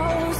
Oh.